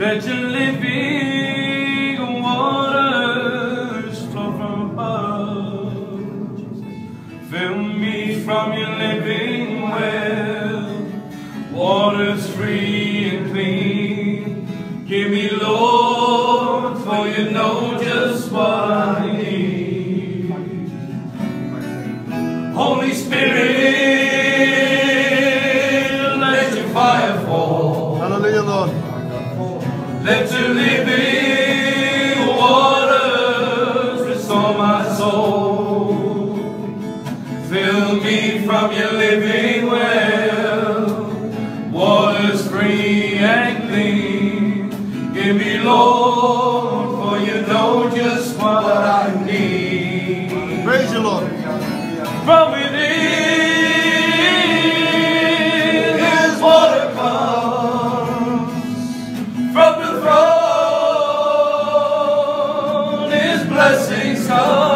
Let your living waters flow from above. Fill me from your living well, waters free and clean. Give me, Lord, for you know just what I need. Holy Spirit, let fire fall. Hallelujah, Lord. Let your living waters restore my soul. Fill me from your living well, waters free and clean. Give me, Lord, for you know just what I need. Praise you, Lord. From within, blessings come.